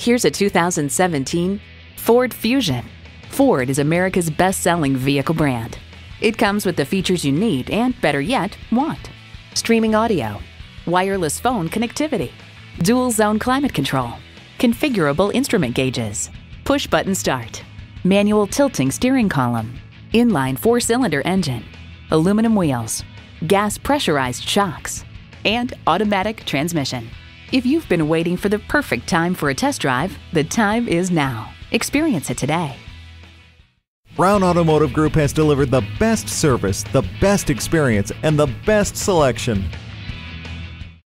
Here's a 2017 Ford Fusion. Ford is America's best selling vehicle brand. It comes with the features you need and, better yet, want streaming audio, wireless phone connectivity, dual zone climate control, configurable instrument gauges, push button start, manual tilting steering column, inline four cylinder engine, aluminum wheels, gas pressurized shocks, and automatic transmission. If you've been waiting for the perfect time for a test drive, the time is now. Experience it today. Brown Automotive Group has delivered the best service, the best experience, and the best selection.